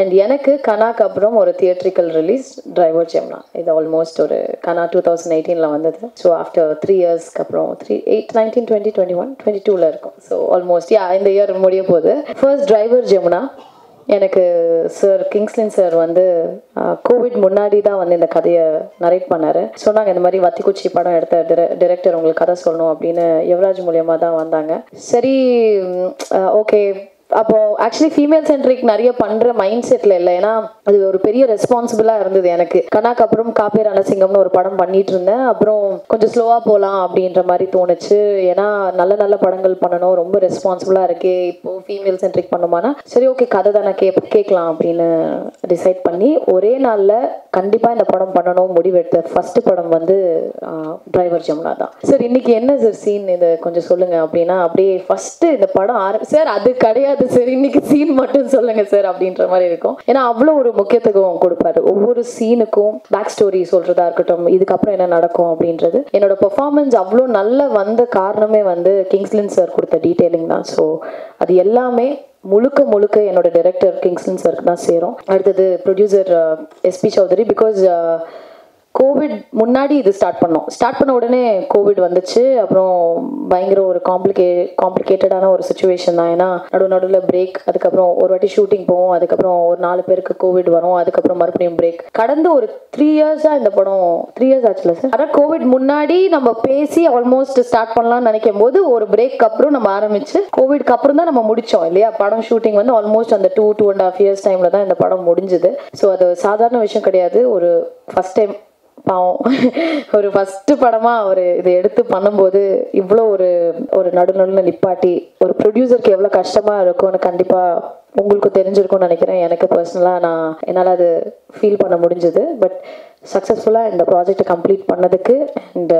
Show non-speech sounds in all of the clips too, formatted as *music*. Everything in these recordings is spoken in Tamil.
அண்ட் எனக்கு கனாக்கு அப்புறம் ஒரு தியேட்ரிக்கல் ரிலீஸ் டிரைவர் ஜெம்னா இது ஆல்மோஸ்ட் ஒரு கனா டூ தௌசண்ட் எயிட்டீனில் வந்தது. ஸோ ஆஃப்டர் த்ரீ இயர்ஸ்க்கு அப்புறம் three eight nineteen twenty twenty one twenty டூவில் இருக்கும். ஸோ ஆல்மோஸ்ட் யா இந்த இயர் முடிய போகுது. ஃபர்ஸ்ட் டிரைவர் ஜெமுனா எனக்கு சார் கிங்ஸ்லின் சார் வந்து கோவிட் முன்னாடி தான் வந்து இந்த கதையை நரேட் பண்ணார். சொன்னாங்க இந்த மாதிரி வத்திக்குச்சி படம் எடுத்த டிரெக்டர் உங்களுக்கு கதை சொல்லணும் அப்படின்னு யுவராஜ் மூலியமாக தான் வந்தாங்க. சரி ஓகே அப்போ ஆக்சுவலி ஃபீமேல் சென்ட்ரிக் நிறைய பண்ற மைண்ட் செட்ல இல்லை. ஏன்னா அது ஒரு பெரிய ரெஸ்பான்சிபிளா இருந்தது எனக்கு. கனாக்கு அப்புறம் காப்பே ரணசிங்கம்னு ஒரு படம் பண்ணிட்டு இருந்தேன். அப்புறம் கொஞ்சம் ஸ்லோவா போகலாம் அப்படின்ற மாதிரி தோணுச்சு. ஏன்னா நல்ல நல்ல படங்கள் பண்ணணும். ரொம்ப ரெஸ்பான்சிபிளா இருக்கே. இப்போ ஃபீமேல் சென்ட்ரிக் பண்ணுமானா சரி ஓகே கதை தானே கே கேட்கலாம் அப்படின்னு டிசைட் பண்ணி ஒரே நாள்ல கண்டிப்பா இந்த படம் பண்ணணும் முடிவெடுத்த ஃபர்ஸ்ட் படம் வந்து டிரைவர் ஜமுனா தான். சார் இன்னைக்கு என்ன சார் சீன் இதை கொஞ்சம் சொல்லுங்க அப்படின்னா அப்படியே ஃபர்ஸ்ட் இந்த படம் ஆரம்பி சார் அது கிடையாது. சார் இன்னைக்கு சீன் மட்டும் சொல்லுங்க சார் அப்படின்ற மாதிரி இருக்கும். ஏன்னா அவ்வளோ ஒரு முக்கியத்துவம் கொடுப்பாரு. ஒவ்வொரு சீனுக்கும் பேக் ஸ்டோரி சொல்றதா இருக்கட்டும் இதுக்கப்புறம் என்ன நடக்கும் அப்படின்றது. என்னோட பெர்ஃபார்மன்ஸ் அவ்வளோ நல்ல வந்த காரணமே வந்து கிங்ஸ்லின் சார் கொடுத்த டீட்டெயிலிங் தான். ஸோ அது எல்லாமே முழுக்க முழுக்க என்னோட டைரக்டர் கிங்ஸ்லின் சருக்கு தான் சேரும். அடுத்தது producer SP Chowdhary because covid முன்னாடி இது ஸ்டார்ட் பண்ணோம். ஸ்டார்ட் பண்ண உடனே கோவிட் வந்துச்சு. அப்புறம் பயங்கர ஒரு காம்ப்ளிகே காம்ப்ளிகேட்டடான ஒரு சுச்சுவேஷன் தான். ஏன்னா நடு நடுவில் பிரேக் அதுக்கப்புறம் ஒரு வாட்டி ஷூட்டிங் போவோம். அதுக்கப்புறம் ஒரு நாலு பேருக்கு கோவிட் வரும். அதுக்கப்புறம் மறுபடியும் பிரேக் கடந்த ஒரு த்ரீ இயர்ஸாக இந்த படம் த்ரீ இயர்ஸ் ஆச்சுல சார் ஆனால் கோவிட் முன்னாடி நம்ம பேசி ஆல்மோஸ்ட் ஸ்டார்ட் பண்ணலாம்னு நினைக்கும் போது ஒரு பிரேக் அப்புறம் நம்ம ஆரம்பிச்சு கோவிட்க்கு அப்புறம் தான் நம்ம முடிச்சோம் இல்லையா? படம் ஷூட்டிங் வந்து ஆல்மோஸ்ட் அந்த two two and half years டைம்ல தான் இந்த படம் முடிஞ்சுது. ஸோ அது சாதாரண விஷயம் கிடையாது. ஒரு ஃபர்ஸ்ட் டைம் பாவம். ஒரு ஃபஸ்ட்டு படமாக அவர் இதை எடுத்து பண்ணும்போது இவ்வளோ ஒரு ஒரு நடு நிப்பாட்டி ஒரு ப்ரொடியூசருக்கு எவ்வளோ கஷ்டமாக இருக்கும்னு கண்டிப்பாக உங்களுக்கு தெரிஞ்சிருக்கும்னு நினைக்கிறேன். எனக்கு பர்சனலாக நான் என்னால் அது ஃபீல் பண்ண முடிஞ்சது. பட் சக்ஸஸ்ஃபுல்லாக இந்த ப்ராஜெக்டை கம்ப்ளீட் பண்ணதுக்கு இந்த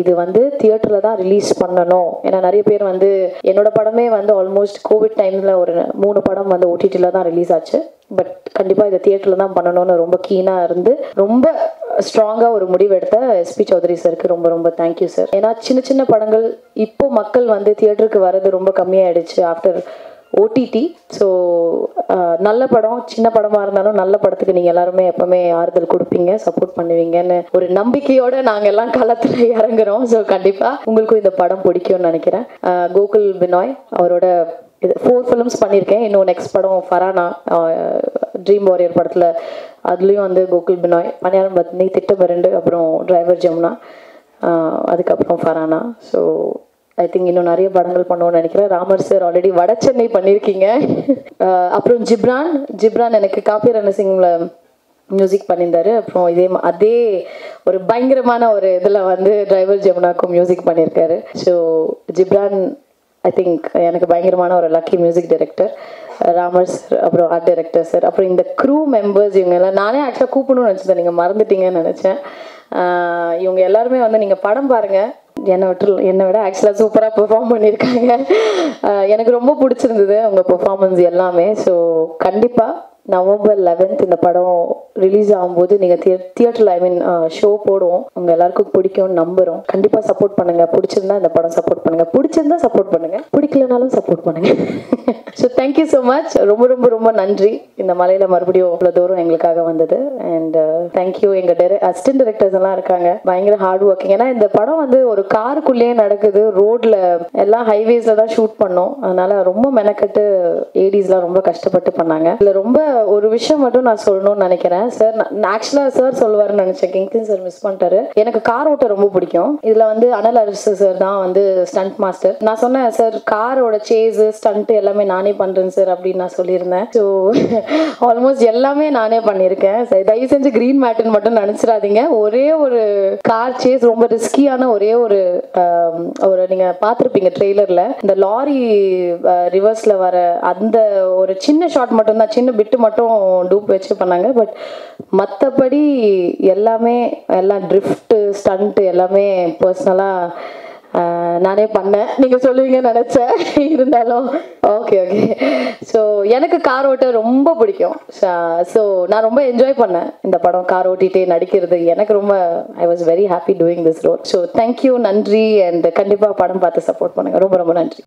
இது வந்து தியேட்டரில் தான் ரிலீஸ் பண்ணணும். ஏன்னா நிறைய பேர் வந்து என்னோட படமே வந்து ஆல்மோஸ்ட் கோவிட் டைமில் ஒரு மூணு படம் வந்து ஓடிடியில் தான் ரிலீஸ் ஆச்சு. பட் கண்டிப்பாக இதை தியேட்டரில் தான் பண்ணணும்னு ரொம்ப கீனாக இருந்து ரொம்ப ஸ்ட்ராங்காக ஒரு முடிவு எடுத்த எஸ்பி சௌத்ரி சாருக்கு ரொம்ப ரொம்ப தேங்க்யூ சார் ஏன்னா சின்ன சின்ன படங்கள் இப்போ மக்கள் வந்து தியேட்டருக்கு வர்றது ரொம்ப கம்மியாயிடுச்சு ஆஃப்டர் ஓடிடி ஸோ நல்ல படம் சின்ன படமாக இருந்தாலும் நல்ல படத்துக்கு நீங்கள் எல்லாருமே எப்பவுமே ஆறுதல் கொடுப்பீங்க சப்போர்ட் பண்ணுவீங்கன்னு ஒரு நம்பிக்கையோட நாங்கள் எல்லாம் களத்தில் இறங்குறோம். ஸோ கண்டிப்பாக உங்களுக்கும் இந்த படம் பிடிக்கும்னு நினைக்கிறேன். கோகுல் பினாய் அவரோட இது ஃபோர் ஃபிலிம்ஸ் பண்ணியிருக்கேன். இன்னும் நெக்ஸ்ட் படம் ஃபரானா ட்ரீம் வாரியர் படத்தில் அதுலேயும் வந்து கோகுல் பினாய் பணியாரம் பத்னி திட்டம் இரண்டு அப்புறம் டிரைவர் ஜமுனா அதுக்கப்புறம் ஃபரானா ஸோ ஐ திங்க் இன்னும் நிறைய படங்கள் பண்ணுவோம்னு நினைக்கிறேன். ராமர் சார் ஆல்ரெடி வட சென்னை பண்ணியிருக்கீங்க. அப்புறம் ஜிப்ரான். ஜிப்ரான் எனக்கு காப்பி ரணசிங்கில் மியூசிக் பண்ணியிருந்தாரு. அப்புறம் இதே மா- அதே ஒரு பயங்கரமான ஒரு இதில் வந்து டிரைவர் ஜமுனாக்கும் மியூசிக் பண்ணியிருக்காரு. So Ghibran I think uh, எனக்கு பயங்கரமான ஒரு lucky music director Ramar sir அப்புறம் ஆர்ட் டைரக்டர் சார் அப்புறம் இந்த க்ரூ மெம்பர்ஸ் இவங்க எல்லாம் நானே ஆக்சுவலாக கூப்பிடணும்னு நினச்சேன் நீங்கள் மறந்துட்டீங்கன்னு நினச்சேன். இவங்க எல்லாருமே வந்து நீங்கள் படம் பாருங்கள் என்னை விட்டு என்னை விட ஆக்சுவலாக சூப்பராக பெர்ஃபார்ம் பண்ணியிருக்காங்க. எனக்கு ரொம்ப பிடிச்சிருந்தது அவங்க பெர்ஃபார்மன்ஸ் எல்லாமே. ஸோ கண்டிப்பாக நவம்பர் லெவன்த் இந்த படம் ரிலீஸ் ஆகும்போது நீங்கள் தியே தியேட்டரில் ஐ மீன் ஷோ போடுவோம். உங்கள் எல்லாருக்கும் பிடிக்கும்னு நம்புகிறோம் கண்டிப்பாக சப்போர்ட் பண்ணுங்கள் பிடிச்சிருந்தா இந்த படம் சப்போர்ட் பண்ணுங்கள் பிடிச்சிருந்தா சப்போர்ட் பண்ணுங்கள் பிடிக்கலனாலும் சப்போர்ட் பண்ணுங்கள் so thank you so much ரொம்ப ரொம்ப ரொம்ப நன்றி. இந்த மலையில் மறுபடியும் அவ்வளோ தூரம் எங்களுக்காக வந்தது. அண்ட் தேங்க்யூ எங்கள் டெர அசிஸ்டன்ட் டைரக்டர்ஸ் எல்லாம் இருக்காங்க. பயங்கர ஹார்ட் ஒர்க்கிங் ஏன்னா இந்த படம் வந்து ஒரு காருக்குள்ளேயே நடக்குது. ரோட்ல எல்லாம் ஹைவேஸில் தான் ஷூட் பண்ணோம். அதனால ரொம்ப மெனக்கட்டு ஏடிஸ்லாம் ரொம்ப கஷ்டப்பட்டு பண்ணாங்க. இதில் ரொம்ப ஒரு விஷயம் மட்டும் நான் சொல்லணும்னு நினைக்கிறேன். சார் ஆக்சுவலா சார் சொல்லுவாருன்னு நினைச்சேன். கிங்ஸ்லின் சார் மிஸ் பண்ணிட்டாரு. எனக்கு கார் ஓட்ட ரொம்ப பிடிக்கும். இதுல வந்து அனல் அரிசு சார் தான் வந்து ஸ்டண்ட் மாஸ்டர் நான் சொன்னேன் சார் காரோட சேஸ் ஸ்டண்ட் எல்லாமே நானே பண்றேன் சார் அப்படின்னு நான் சொல்லியிருந்தேன். ஸோ ஆல்மோஸ்ட் *laughs* எல்லாமே நானே பண்ணியிருக்கேன். சார் தயவு செஞ்சு கிரீன் மேட்டன் மட்டும் நினைச்சிடாதீங்க. ஒரே ஒரு கார் சேஸ் ரொம்ப ரிஸ்கியான ஒரே ஒரு ஒரு நீங்க பார்த்துருப்பீங்க ட்ரெய்லர்ல இந்த லாரி ரிவர்ஸ்ல வர அந்த ஒரு சின்ன ஷாட் மட்டும் தான் சின்ன பிட்டு மட்டும் டூப் வச்சு பண்ணாங்க. பட் மற்றபடி எல்லாமே எல்லாம் ட்ரிஃப்ட் ஸ்டண்ட் எல்லாமே பர்சனலாக நானே பண்ணேன். நீங்கள் சொல்லுவீங்கன்னு நினச்சேன். இருந்தாலும் ஓகே ஓகே ஸோ எனக்கு கார் ஓட்ட ரொம்ப பிடிக்கும். ஸோ நான் ரொம்ப என்ஜாய் பண்ணேன் இந்த படம். கார் ஓட்டிகிட்டே நடிக்கிறது. எனக்கு ரொம்ப I was very happy doing this role so thank you நன்றி அண்ட் கண்டிப்பாக படம் பார்த்து சப்போர்ட் பண்ணுங்கள் ரொம்ப ரொம்ப நன்றி.